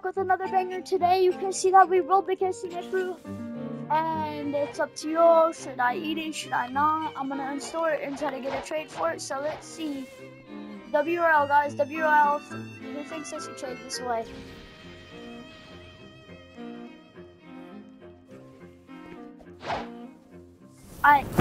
back with another banger today. You can see that we rolled the casino through. And it's up to you. all. Should I eat it? Should I not? I'm gonna install it and try to get a trade for it. So let's see. WRL guys, WRL. Who thinks I should trade this way? I